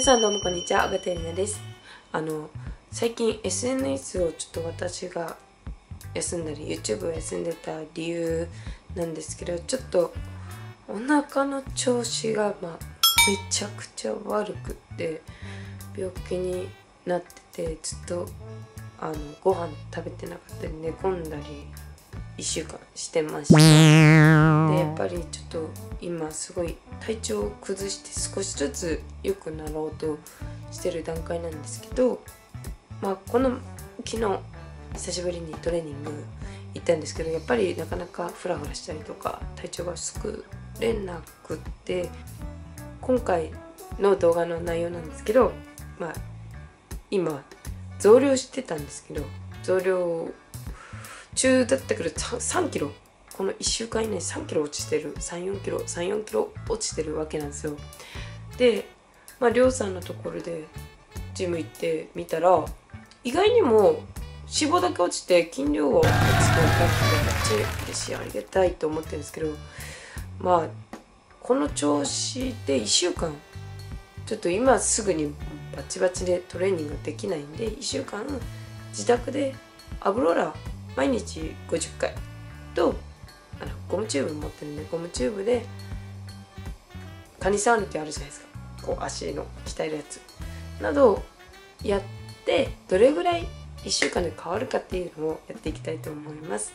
皆さんどうもこんにちは、ガテリナです。あの、最近 SNS をちょっと私が休んだり、YouTube を休んでた理由なんですけど、ちょっとお腹の調子が、まあ、めちゃくちゃ悪くって、病気になってて、ずっとあのご飯食べてなかったり、寝込んだり、1週間してました。でやっぱりちょっと今すごい体調を崩して少しずつ良くなろうとしてる段階なんですけどまあこの昨日久しぶりにトレーニング行ったんですけどやっぱりなかなかフラフラしたりとか体調が作れなくって今回の動画の内容なんですけどまあ今増量してたんですけど増量中だったけど3キロこの1週間以内3キロ落ちてる34キロ34キロ落ちてるわけなんですよ。でまありょうさんのところでジム行ってみたら意外にも脂肪だけ落ちて筋量は落ちてなくてめっちゃ嬉しいありがたいと思ってるんですけどまあこの調子で1週間ちょっと今すぐにバチバチでトレーニングできないんで1週間自宅でアブローラ毎日50回とゴムチューブ持ってるんでゴムチューブでカニサウナってあるじゃないですか。こう足の鍛えるやつ。などをやってどれぐらい1週間で変わるかっていうのをやっていきたいと思います。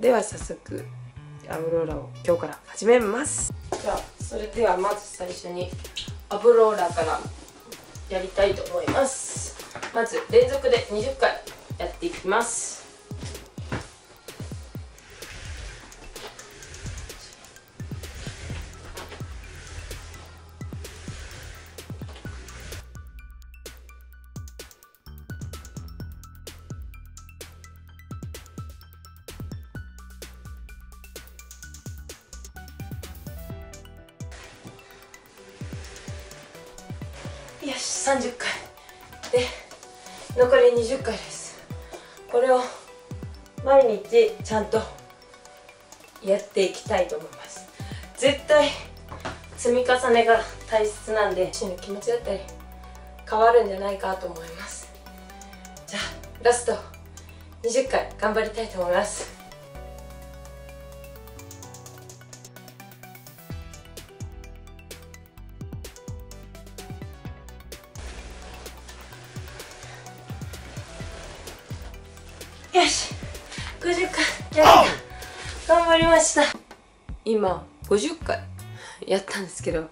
では早速アブローラを今日から始めます。じゃあそれではまず最初にアブローラからやりたいと思います。まず連続で20回やっていきます。よし30回で残り20回です。これを毎日ちゃんとやっていきたいと思います。絶対積み重ねが大切なんで自身の気持ちだったり変わるんじゃないかと思います。じゃあラスト20回頑張りたいと思います。よし50回やった。頑張りました。今50回やったんですけど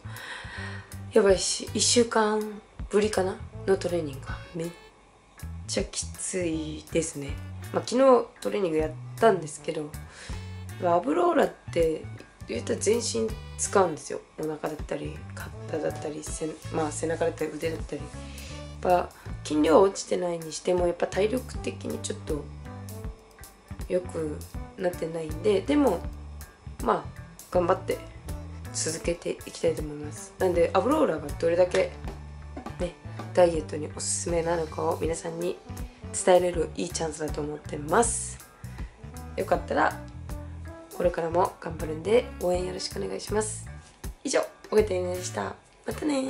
やばいし1週間ぶりかなのトレーニングが。めっちゃきついですね。まあ昨日トレーニングやったんですけどアブローラって言ったら全身使うんですよ。お腹だったり肩だったりせ、まあ、背中だったり腕だったり。やっぱ筋量は落ちてないにしてもやっぱ体力的にちょっと良くなってないんででもまあ頑張って続けていきたいと思います。なんでアブローラがどれだけねダイエットにおすすめなのかを皆さんに伝えれるいいチャンスだと思ってます。よかったらこれからも頑張るんで応援よろしくお願いします。以上おげてねでした。またね